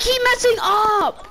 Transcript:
keep messing up?